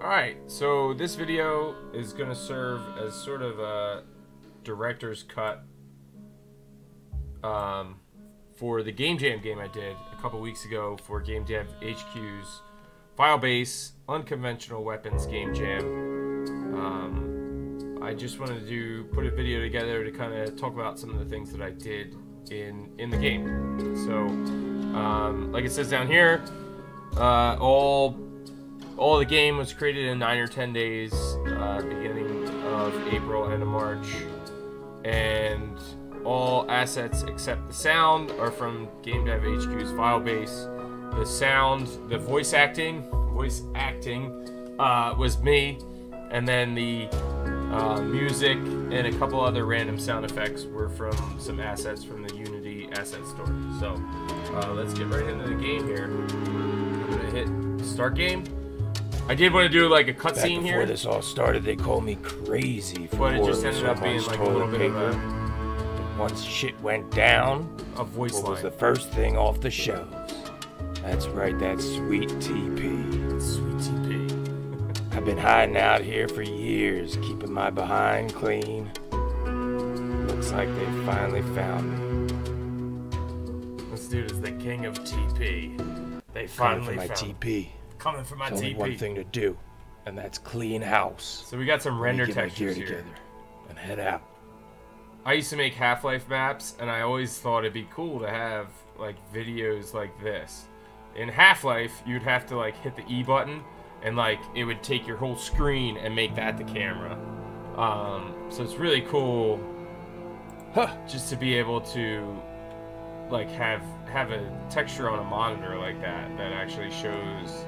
Alright, so this video is going to serve as sort of a director's cut um, for the Game Jam game I did a couple weeks ago for Game Dev HQ's Filebase unconventional weapons game jam. Um, I just wanted to put a video together to kind of talk about some of the things that I did in in the game. So, um, like it says down here, uh, all all the game was created in nine or ten days, uh, beginning of April and March, and all assets except the sound are from Game Dev HQ's Filebase. The sound, the voice acting, voice acting uh, was me, and then the uh, music and a couple other random sound effects were from some assets from the Unity asset store. So uh, let's get right into the game here. I'm gonna hit start game. I did want to do like a cutscene before here, this all started, they called me crazy for but it just ended up being like a little bit of paper. a, But once shit went down, a voice what was the first thing off the shelves? That's right, that sweet TP. Sweet TP. I've been hiding out here for years, keeping my behind clean. Looks like they finally found me. This dude is the king of TP. They Coming finally for my found TP. Coming for my There's only TP. one thing to do, and that's clean house. So we got some render get my gear textures here. together and head out. I used to make Half-Life maps, and I always thought it'd be cool to have like videos like this. In Half-Life, you'd have to like hit the E button, and like it would take your whole screen and make that the camera. Um, so it's really cool, Huh. just to be able to like have have a texture on a monitor like that that actually shows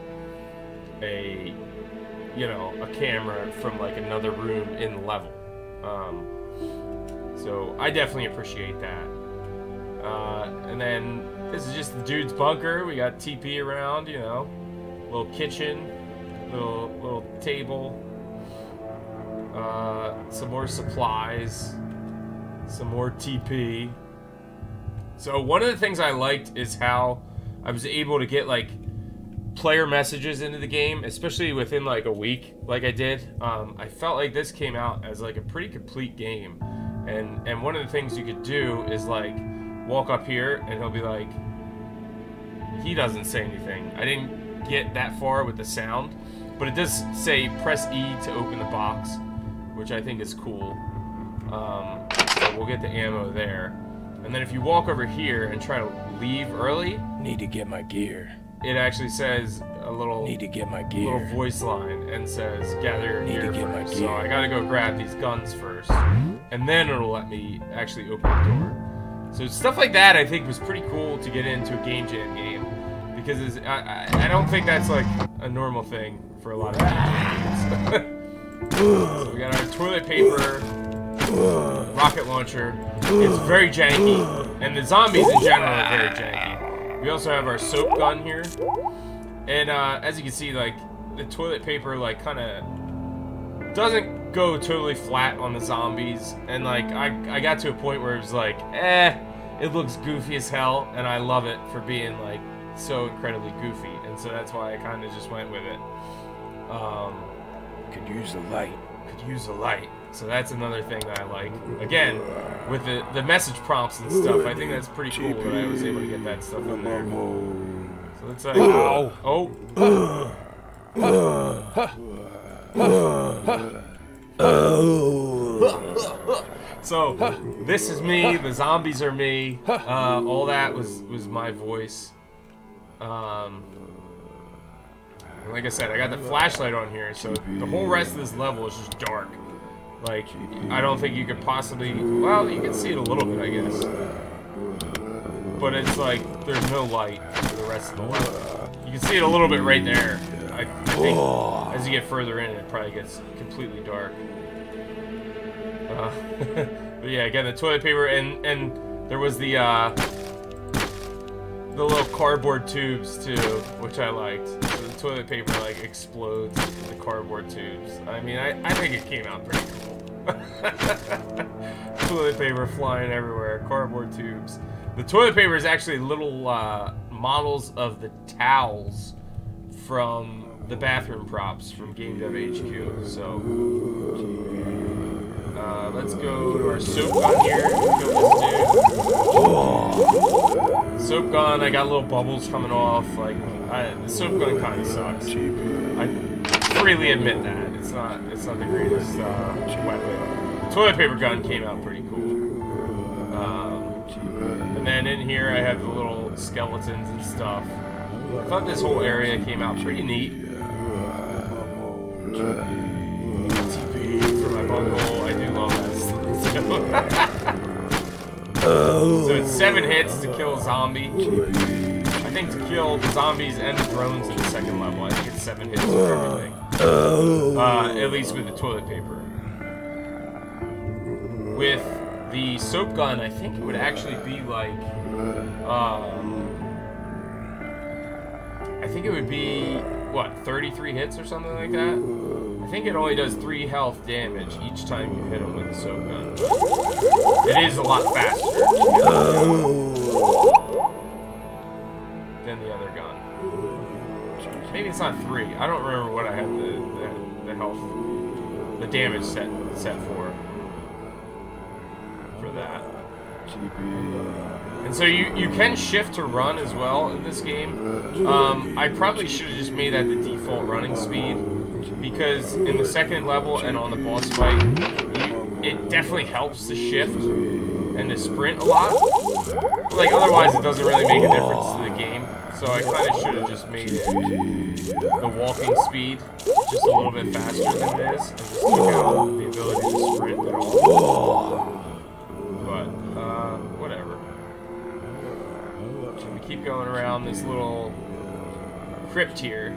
a you know a camera from like another room in the level. Um, so I definitely appreciate that. Uh, and then this is just the dude's bunker. We got TP around, you know, little kitchen, little little table, uh, some more supplies, some more TP. So one of the things I liked is how I was able to get like player messages into the game, especially within like a week, like I did. Um, I felt like this came out as like a pretty complete game, and and one of the things you could do is like walk up here and he'll be like, he doesn't say anything. I didn't get that far with the sound, but it does say press E to open the box, which I think is cool. Um, so we'll get the ammo there. And then if you walk over here and try to leave early, Need to get my gear. It actually says a little Need to get my little voice line and says gather your Need to gear get my first. So. I gotta go grab these guns first, and then it'll let me actually open the door. So stuff like that I think was pretty cool to get into a game jam game because I, I I don't think that's like a normal thing for a lot of games. so we got our toilet paper, rocket launcher. It's very janky, and the zombies in general are very janky. We also have our soap gun here. And uh, as you can see, like the toilet paper, like kind of doesn't go totally flat on the zombies. And like I, I got to a point where it was like, eh, it looks goofy as hell, and I love it for being like so incredibly goofy. And so that's why I kind of just went with it. Um, Could use the light. could use a light. So that's another thing that I like. Again, with the the message prompts and stuff, I think that's pretty cool that I was able to get that stuff in there. So let's like, oh, So this is me. The zombies are me. Uh, all that was was my voice. Um, like I said, I got the flashlight on here, so the whole rest of this level is just dark. Like I don't think you could possibly. Well, you can see it a little bit, I guess. But it's like there's no light for the rest of the level. You can see it a little bit right there. I, think as you get further in, it probably gets completely dark. Uh, but yeah, again, the toilet paper and and there was the uh, the little cardboard tubes too, which I liked. So the toilet paper like explodes the cardboard tubes. I mean, I I think it came out pretty cool. toilet paper flying everywhere, cardboard tubes. The toilet paper is actually little uh, models of the towels from the bathroom props from Game Dev HQ. So uh, let's go to our soap gun here. Soap gun. I got little bubbles coming off. Like I, the soap gun kind of sucks. I freely admit that it's not. It's not the greatest uh, weapon. Toilet paper gun came out pretty cool. Um, and then in here I have the little skeletons and stuff. I thought this whole area came out pretty neat. For my. I do love that. so it's seven hits to kill a zombie. I think to kill the zombies and the drones in the second level, I think it's seven hits for everything. Uh, at least with the toilet paper. With the soap gun, I think it would actually be like, um, I think it would be what 33 hits or something like that. I think it only does three health damage each time you hit him with the soap gun. It is a lot faster than the other gun. Maybe it's not three. I don't remember what I had the, the, the health, the damage set set for for that. And so you, you can shift to run as well in this game. Um, I probably should have just made that the default running speed because in the second level and on the boss fight, you, it definitely helps to shift and to sprint a lot. Like otherwise, it doesn't really make a difference to the game. So I kind of should have just made it the walking speed just a little bit faster than it is, and just took out the ability to sprint at all. But uh, whatever. So we keep going around this little crypt here.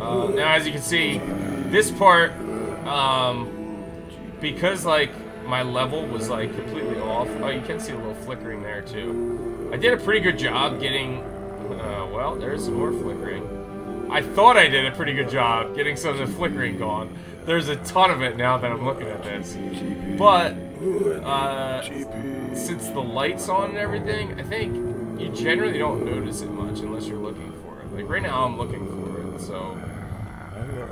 Uh, now, as you can see, this part, um, because like my level was like completely off. Oh, you can see a little flickering there too. I did a pretty good job getting. Uh, well, there's some more flickering. I thought I did a pretty good job getting some of the flickering gone. There's a ton of it now that I'm looking at this. But uh, since the light's on and everything, I think you generally don't notice it much unless you're looking for it. Like right now, I'm looking for it, so.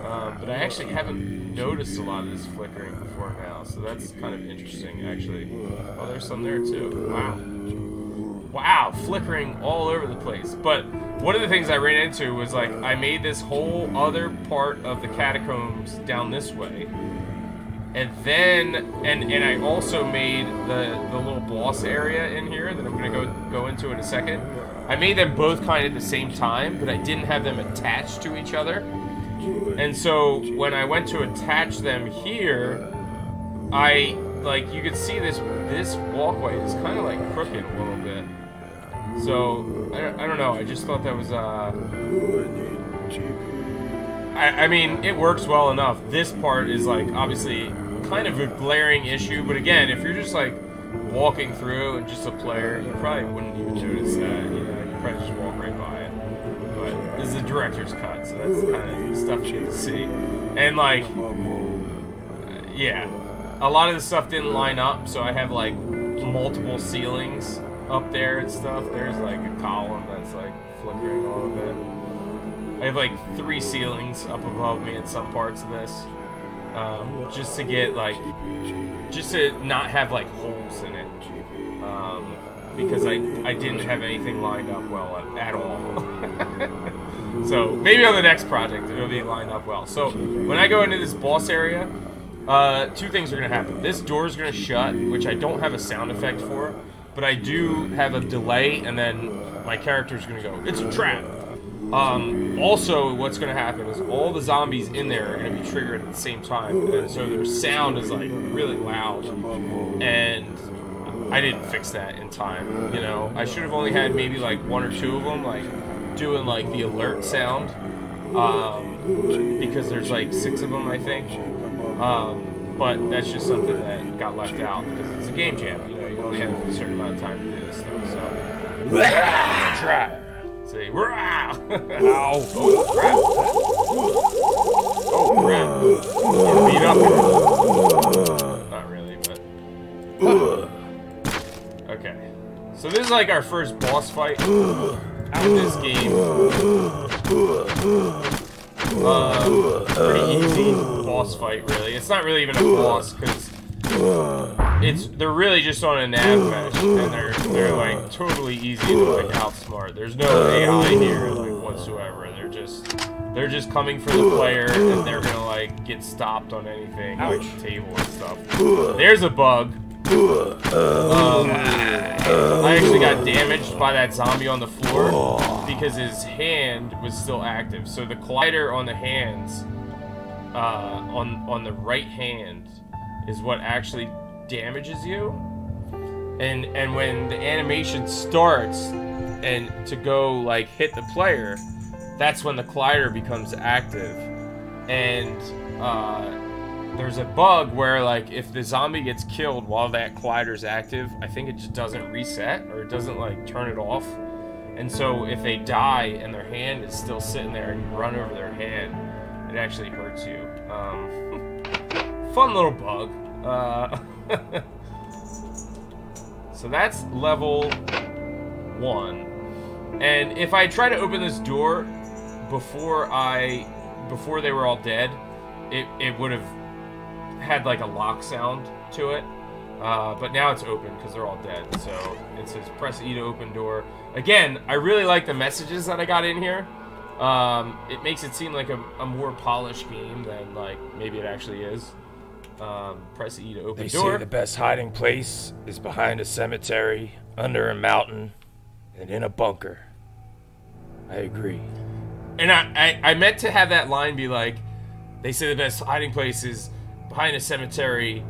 Um, but I actually haven't noticed a lot of this flickering before now, so that's kind of interesting, actually. Oh, there's some there too. Wow. Wow, flickering all over the place. But one of the things I ran into was like I made this whole other part of the catacombs down this way. And then, and and I also made the the little boss area in here that I'm gonna go go into in a second. I made them both kind of at the same time, but I didn't have them attached to each other. And so when I went to attach them here, I like you could see this this walkway is kind of like crooked a little bit. So I, don't- I don't know. I just thought that was uh. I, I mean, it works well enough. This part is like obviously kind of a glaring issue, but again, if you're just like walking through and just a player, you probably wouldn't even notice that. You know, you probably just director's cut, so that's the kind of stuff you see. And like, yeah, a lot of the stuff didn't line up, so I have like multiple ceilings up there and stuff. There's like a column that's like flickering a little bit. I have like three ceilings up above me in some parts of this, um, just to get like, just to not have like holes in it, um, because I I didn't have anything lined up well at, at all. so maybe on the next project it'll be lined up well. So when I go into this boss area, uh, two things are gonna happen. This door is gonna shut, which I don't have a sound effect for, but I do have a delay, and then my character's gonna go, "It's a trap." Um, also, what's going to happen is all the zombies in there are going to be triggered at the same time, and so their sound is like really loud. And I didn't fix that in time. You know, I should have only had maybe like one or two of them, like doing like the alert sound, um, because there's like six of them, I think. Um, but that's just something that got left out because it's a game jam. You know, you only have a certain amount of time to do this stuff. So try. Say, rah! Ow! Oh crap! Oh crap! Beat up. Not really, but. Okay. So this is like our first boss fight out of this game. Uh, pretty easy boss fight, really. It's not really even a boss because it's they're really just on a nav mesh and they're they're like totally easy to like outsmart. There's no AI here like whatsoever. They're just they're just coming for the player and they're gonna like get stopped on anything like the table and stuff. There's a bug. Um, Actually got damaged by that zombie on the floor because his hand was still active. So the collider on the hands, uh, on on the right hand, is what actually damages you. And and when the animation starts and to go like hit the player, that's when the collider becomes active. And uh, there's a bug where like if the zombie gets killed while that collider's active, I think it just doesn't reset or it doesn't like turn it off. And so if they die and their hand is still sitting there and you run over their hand, it actually hurts you. Um, fun little bug. Uh, so that's level one. And if I try to open this door before I, before they were all dead, it, it would have had like a lock sound to it. Uh, but now it's open because they're all dead. So it says press E to open door. Again, I really like the messages that I got in here. Um, it makes it seem like a, a, more polished game than like maybe it actually is. Um, press E to open they door. They say the best hiding place is behind a cemetery, under a mountain, and in a bunker. I agree. And I, I, I meant to have that line be like, they say the best hiding place is behind a cemetery,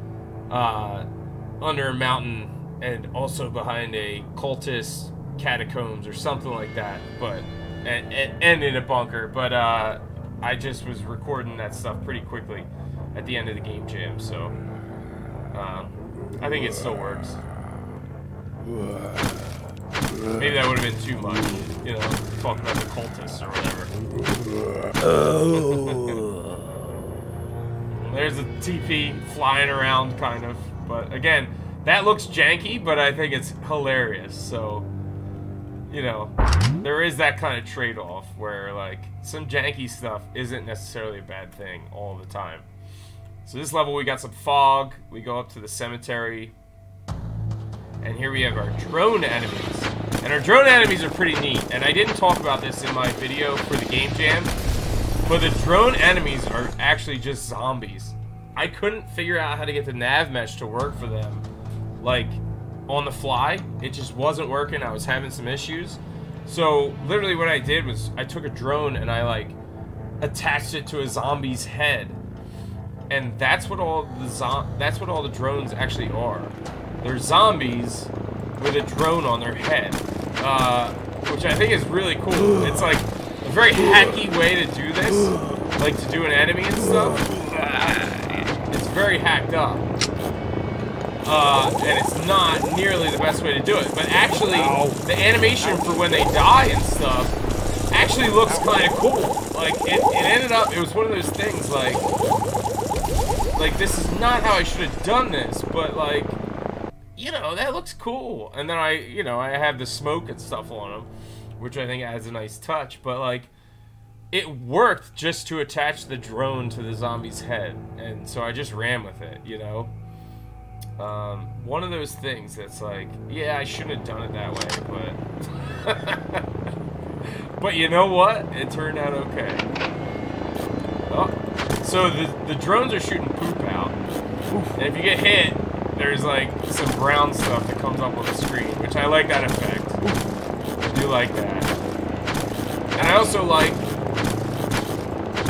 uh, under a mountain, and also behind a cultist catacombs or something like that. But and, and, and in a bunker. But uh, I just was recording that stuff pretty quickly at the end of the game jam, so um, I think it still works. Maybe that would have been too much, you know, talking about the cultists or whatever. There's a TP flying around, kind of. But again, that looks janky, but I think it's hilarious. So, you know, there is that kind of trade-off where, like, some janky stuff isn't necessarily a bad thing all the time. So this level, we got some fog. We go up to the cemetery. And here we have our drone enemies. And our drone enemies are pretty neat. And I didn't talk about this in my video for the game jam. But the drone enemies are actually just zombies. I couldn't figure out how to get the nav mesh to work for them. Like, on the fly. It just wasn't working. I was having some issues. So, literally what I did was I took a drone and I, like, attached it to a zombie's head. And that's what all the zo that's what all the drones actually are. They're zombies with a drone on their head. Uh, which I think is really cool. It's like a very hacky way to do this. Like to do an enemy and stuff. Very hacked up. Uh, and it's not nearly the best way to do it. But actually, the animation for when they die and stuff actually looks kind of cool. Like, it, it ended up, it was one of those things, like, like, this is not how I should have done this, but, like, you know, that looks cool. And then I, you know, I have the smoke and stuff on them, which I think adds a nice touch, but, like, it worked just to attach the drone to the zombie's head, and so I just ran with it, you know? Um, one of those things that's like, yeah, I shouldn't have done it that way, but... but you know what? It turned out okay. Oh, so the, the drones are shooting poop out, and if you get hit, there's like some brown stuff that comes up on the screen, which I like that effect. I do like that. And I also like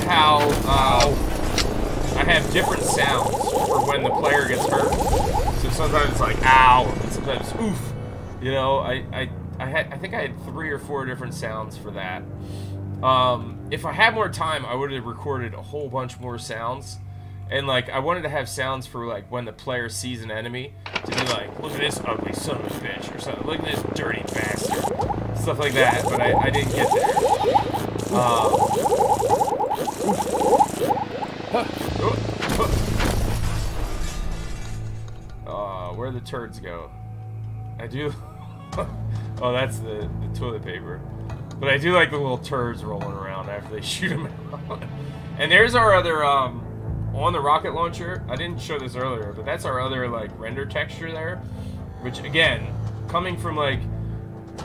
how uh, I have different sounds for when the player gets hurt. So sometimes it's like ow, and sometimes oof. You know, I I I had I think I had three or four different sounds for that. Um, if I had more time, I would have recorded a whole bunch more sounds. And like I wanted to have sounds for like when the player sees an enemy to be like, look at this ugly son of a bitch or something. Look at this dirty bastard. Stuff like that, but I, I didn't get there. Uh, turds go? I do. oh, that's the, the toilet paper. But I do like the little turds rolling around after they shoot them out. and there's our other um, on the rocket launcher. I didn't show this earlier, but that's our other like render texture there, which again, coming from like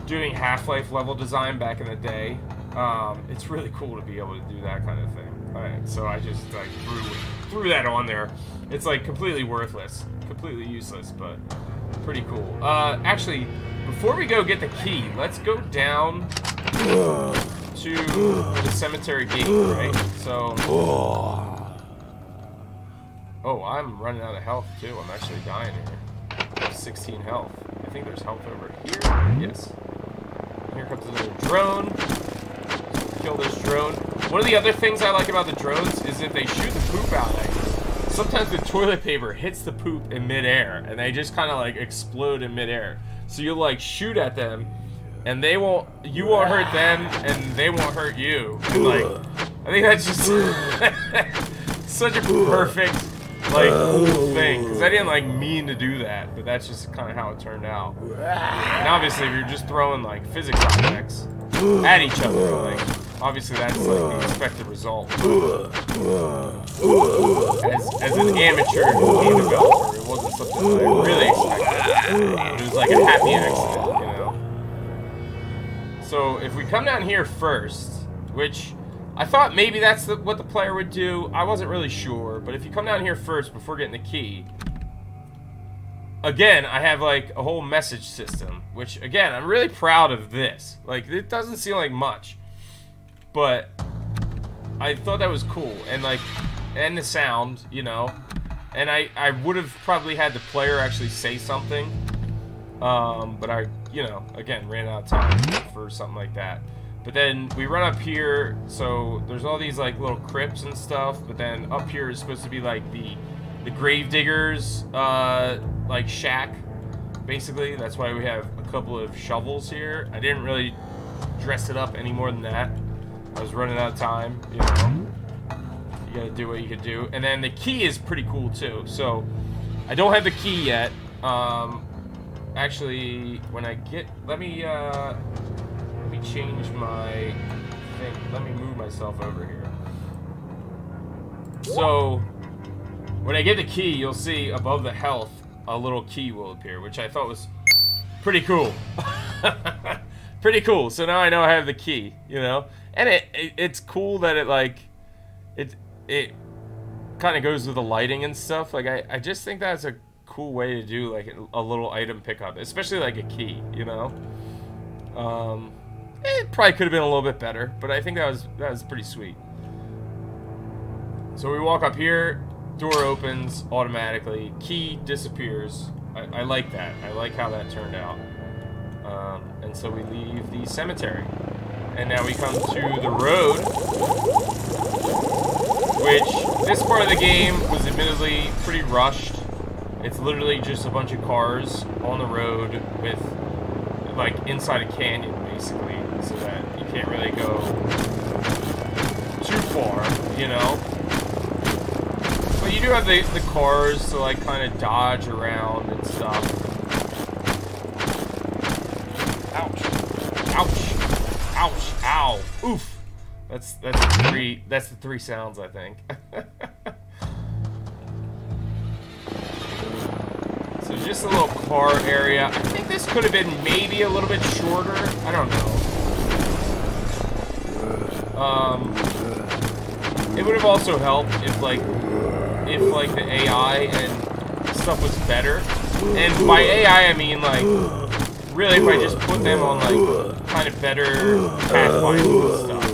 doing Half-Life level design back in the day, um, it's really cool to be able to do that kind of thing. Alright, so I just like threw threw that on there. It's like completely worthless, completely useless, but pretty cool. Uh, actually, before we go get the key, let's go down to the cemetery gate, right? So. Oh, I'm running out of health too. I'm actually dying here. 16 health. I think there's health over here. Yes. Here comes another drone. Kill this drone. One of the other things I like about the drones is that they shoot the poop out you, sometimes the toilet paper hits the poop in midair, and they just kind of like explode in midair. So you'll like shoot at them, and they won't, you won't hurt them, and they won't hurt you. And like, I think that's just such a perfect like uh, cool thing because I didn't like mean to do that, but that's just kind of how it turned out. And obviously, if you're just throwing like physics objects at each other, like obviously that's like the expected result. As, as an amateur game developer, it wasn't something that I really expected. It was like a happy accident, you know. So if we come down here first, which I thought maybe that's the, what the player would do. I wasn't really sure, but if you come down here first before getting the key, again, I have like a whole message system, which again, I'm really proud of this. Like, it doesn't seem like much, but I thought that was cool, and like, and the sound, you know, and I I would have probably had the player actually say something, um, but I, you know, again, ran out of time for something like that. But then we run up here, so there's all these like little crypts and stuff. But then up here is supposed to be like the the grave diggers uh, like shack, basically. That's why we have a couple of shovels here. I didn't really dress it up any more than that. I was running out of time, you know. You gotta do what you can do. And then the key is pretty cool too. So I don't have the key yet. Um, actually, when I get, let me. Uh, change my thing. Let me move myself over here. So, when I get the key, you'll see above the health, a little key will appear, which I thought was pretty cool. pretty cool. So now I know I have the key, you know? And it, it it's cool that it, like, it, it kind of goes with the lighting and stuff. Like, I, I just think that's a cool way to do, like, a little item pickup, especially, like, a key, you know? Um, it probably could have been a little bit better, but I think that was that was pretty sweet. So we walk up here, door opens automatically, key disappears. I, I like that. I like how that turned out. Um, and so we leave the cemetery. And now we come to the road, which this part of the game was admittedly pretty rushed. It's literally just a bunch of cars on the road with, like, inside a canyon, basically so that you can't really go too far, you know? But you do have the, the cars to like kind of dodge around and stuff. Ouch. Ouch. Ouch. Ow. Oof. That's that's three that's the three sounds I think. just a little car area. I think this could have been maybe a little bit shorter. I don't know. Um, it would have also helped if like, if like the AI and stuff was better. And by AI, I mean like, really if I just put them on like, kind of better pathfinding and stuff.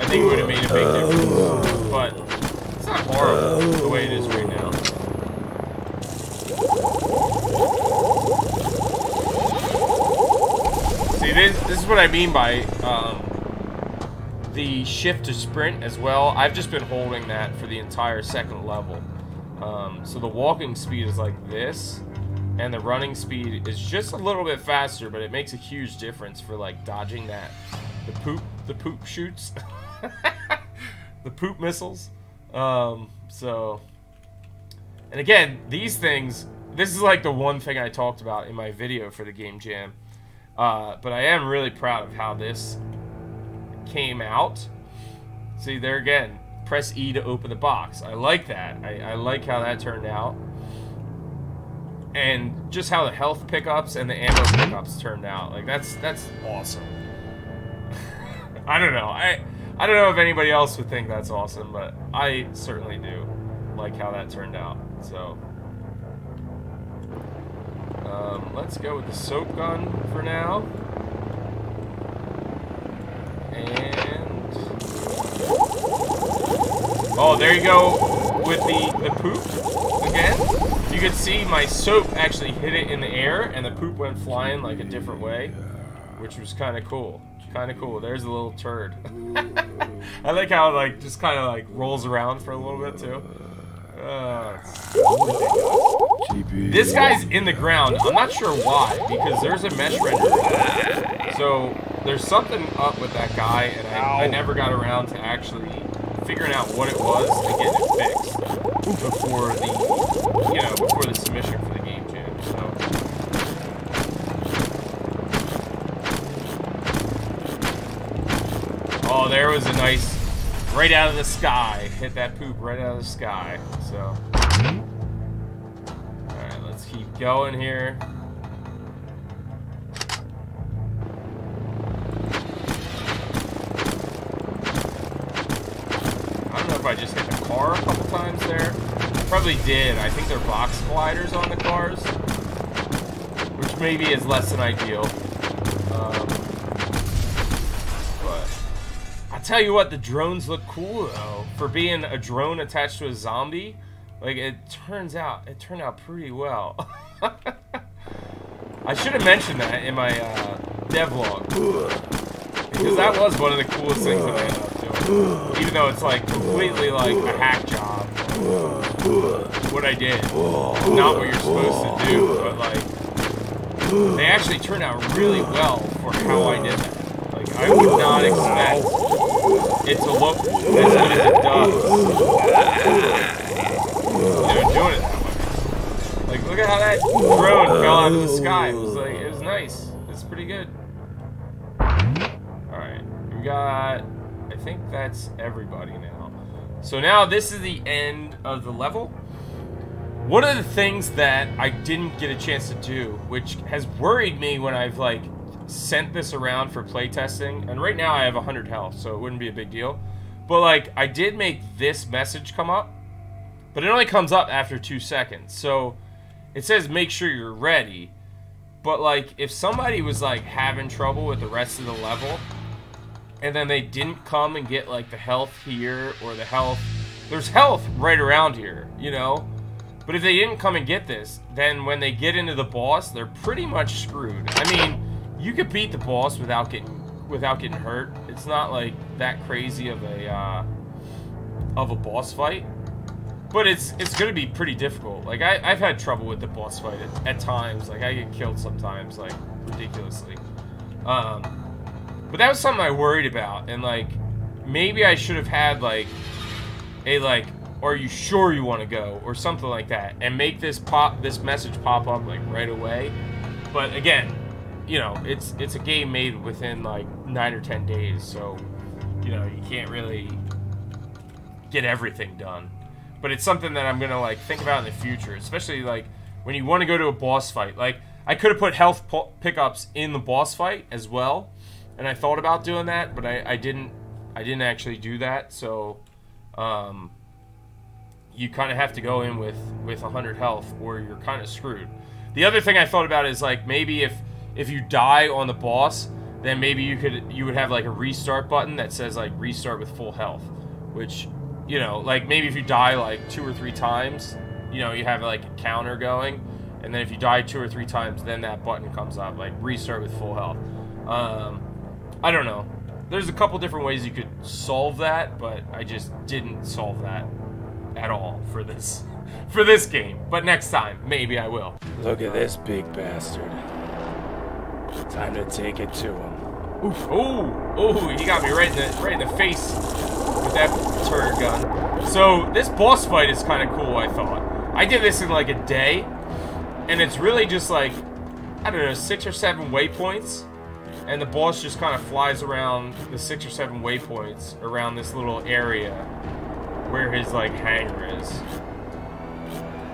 I think it would have made a big difference. But, it's not horrible the way it is right now. See, this, this is what I mean by, um, the shift to sprint as well. I've just been holding that for the entire second level. Um, so the walking speed is like this, and the running speed is just a little bit faster, but it makes a huge difference for like dodging that, the poop, the poop shoots, the poop missiles. Um, so, and again, these things, this is like the one thing I talked about in my video for the game jam. Uh, but I am really proud of how this came out. See, there again. Press E to open the box. I like that. I, I like how that turned out. And just how the health pickups and the ammo pickups turned out. Like, that's that's awesome. I don't know. I I don't know if anybody else would think that's awesome, but I certainly do like how that turned out. So, um, let's go with the soap gun for now. And oh, there you go with the the poop again. You could see my soap actually hit it in the air, and the poop went flying like a different way, which was kind of cool. Kind of cool. There's a little turd. I like how it like just kind of like rolls around for a little bit too. Uh, this guy's in the ground. I'm not sure why, because there's a mesh render. So there's something up with that guy, and I, I never got around to actually figuring out what it was and getting it fixed before the, you know, before the submission for the game jam. So. Oh, there was a nice, right out of the sky. Hit that poop right out of the sky. So. Going here. I don't know if I just hit the car a couple times there. Probably did. I think they're box colliders on the cars. Which maybe is less than ideal. Um, but I tell you what, the drones look cool though. For being a drone attached to a zombie, like it turns out, it turned out pretty well. I should have mentioned that in my uh, devlog. Because that was one of the coolest things that I ended up doing. Even though it's like completely like a hack job. What I did. Not what you're supposed to do, but like they actually turned out really well for how I did that. Like I would not expect it to look as good as it does. Know, doing it. Like look at how that drone fell out of the sky. It was like it was nice. It's pretty good. Alright. We got I think that's everybody now. So now this is the end of the level. One of the things that I didn't get a chance to do, which has worried me when I've like sent this around for playtesting, and right now I have 100 health, so it wouldn't be a big deal. But like, I did make this message come up, but it only comes up after two seconds. So it says make sure you're ready. But like, if somebody was like having trouble with the rest of the level, and then they didn't come and get like the health here or the health, there's health right around here, you know? But if they didn't come and get this, then when they get into the boss, they're pretty much screwed. I mean, you could beat the boss without getting without getting hurt. It's not like that crazy of a uh, of a boss fight, but it's it's gonna be pretty difficult. Like I, I've had trouble with the boss fight at, at times. Like I get killed sometimes, like ridiculously. Um, but that was something I worried about, and like maybe I should have had like a like are you sure you want to go or something like that and make this pop this message pop up like right away but again you know it's it's a game made within like nine or ten days so you know you can't really get everything done but it's something that i'm gonna like think about in the future especially like when you want to go to a boss fight like i could have put health pickups in the boss fight as well and i thought about doing that but i, I didn't i didn't actually do that so um you kind of have to go in with with 100 health or you're kind of screwed. The other thing I thought about is like maybe if if you die on the boss, then maybe you could you would have like a restart button that says like restart with full health, which you know, like maybe if you die like two or three times, you know, you have like a counter going, and then if you die two or three times, then that button comes up like restart with full health. Um, I don't know. There's a couple different ways you could solve that, but I just didn't solve that at all for this for this game. But next time, maybe I will. Look at this big bastard. Time to take it to him. Oof. Oh, oh, got me right in the right in the face with that turret gun. So this boss fight is kind of cool. I thought I did this in like a day, and it's really just like I don't know six or seven waypoints, and the boss just kind of flies around the six or seven waypoints around this little area where his like hangar is.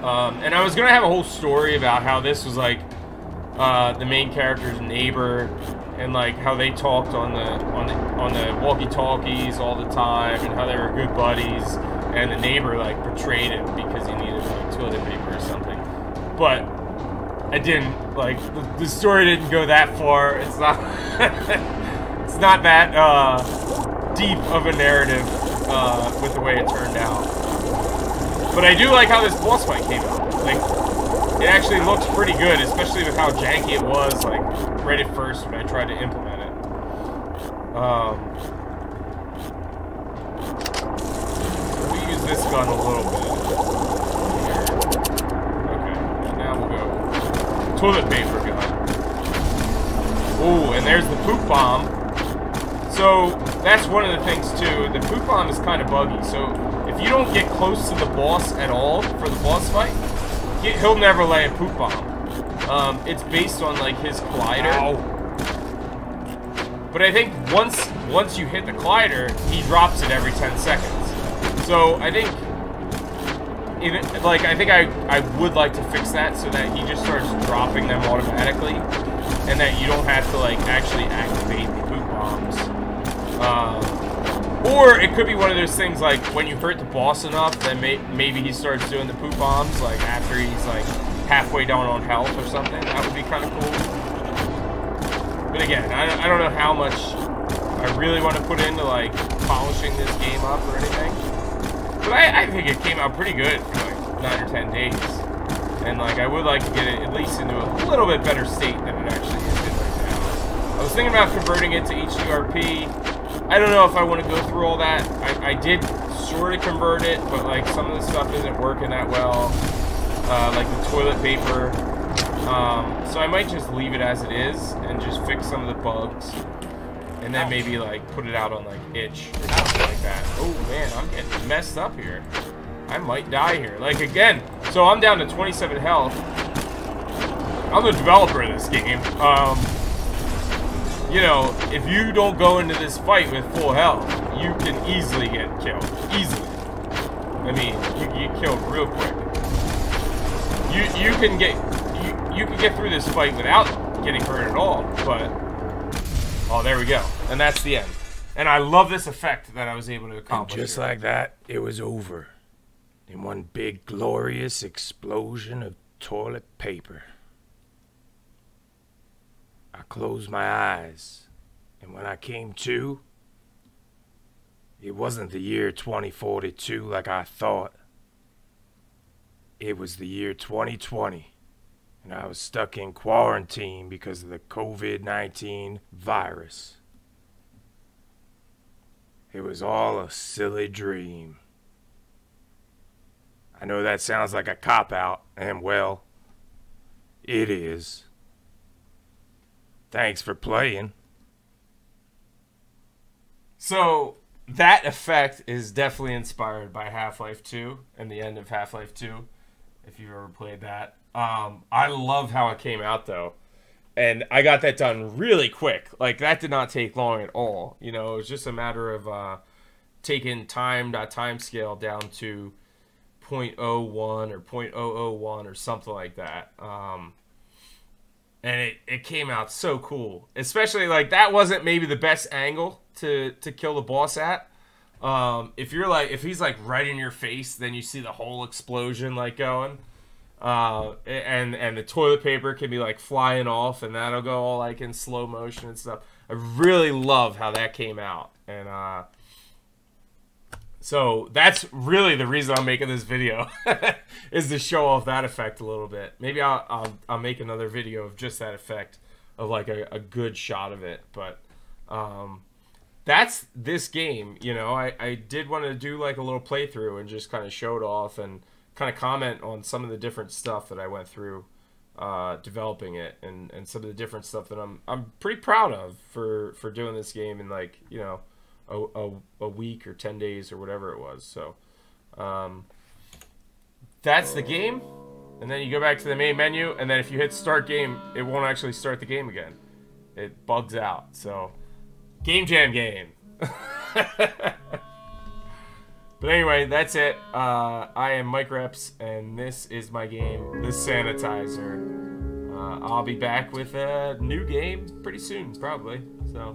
Um, and I was gonna have a whole story about how this was like uh, the main character's neighbor and like how they talked on the on the on the walkie-talkies all the time and how they were good buddies and the neighbor like betrayed him because he needed like toilet paper or something. But I didn't like the, the story didn't go that far. It's not it's not that uh, deep of a narrative uh, with the way it turned out. But I do like how this boss fight came out. Like it actually looks pretty good, especially with how janky it was like right at first when I tried to implement it. Um, we use this gun a little bit. Okay, now we'll go toilet paper gun. Ooh, and there's the poop bomb. So that's one of the things too. The poop bomb is kind of buggy. So if you don't get close to the boss at all for the boss fight, he'll never lay a poop bomb. Um, it's based on like his collider. Ow. But I think once once you hit the collider, he drops it every 10 seconds. So I think, even, like I think I I would like to fix that so that he just starts dropping them automatically, and that you don't have to like actually activate the poop bombs. Um, or it could be one of those things like when you hurt the boss enough, then may maybe he starts doing the poop bombs like after he's like halfway down on health or something. That would be kind of cool. But again, I, I don't know how much I really want to put into like polishing this game up or anything. But I, I think it came out pretty good for like nine or ten days. And like I would like to get it at least into a little bit better state than it actually is right now. I was thinking about converting it to HDRP. I don't know if I want to go through all that. I, I did sort of convert it, but like some of the stuff isn't working that well. Uh, like the toilet paper. Um, so I might just leave it as it is and just fix some of the bugs. And then maybe like put it out on like itch or something like that. Oh man, I'm getting messed up here. I might die here. Like again, so I'm down to 27 health. I'm the developer of this game. Um, you know, if you don't go into this fight with full health, you can easily get killed. Easily. I mean, you can get killed real quick. You you can get you you can get through this fight without getting hurt at all, but oh, there we go, and that's the end. And I love this effect that I was able to accomplish. And just here. like that, it was over. In one big glorious explosion of toilet paper. I closed my eyes, and when I came to, it wasn't the year 2042 like I thought. It was the year 2020, and I was stuck in quarantine because of the COVID 19 virus. It was all a silly dream. I know that sounds like a cop out, and well, it is. Thanks for playing. So that effect is definitely inspired by Half-Life 2 and the end of Half-Life 2. If you've ever played that, um, I love how it came out though, and I got that done really quick. Like that did not take long at all. You know, it was just a matter of uh, taking time time scale down to 0.01 or 0.001 or something like that. Um, and it, it came out so cool. Especially like that wasn't maybe the best angle to to kill the boss at. Um, if you're like if he's like right in your face, then you see the whole explosion like going. Uh, and and the toilet paper can be like flying off, and that'll go all like in slow motion and stuff. I really love how that came out, and uh, so that's really the reason I'm making this video is to show off that effect a little bit. Maybe I'll, I'll, I'll make another video of just that effect of like a, a good shot of it. But um, that's this game. You know, I, I did want to do like a little playthrough and just kind of show it off and kind of comment on some of the different stuff that I went through uh, developing it and, and some of the different stuff that I'm I'm pretty proud of for for doing this game and like you know a, a, a week or 10 days or whatever it was. So um, that's the game. And then you go back to the main menu, and then if you hit start game, it won't actually start the game again. It bugs out. So, Game Jam game. but anyway, that's it. Uh, I am Mic Reps, and this is my game, The Sanitizer. Uh, I'll be back with a new game pretty soon, probably. So.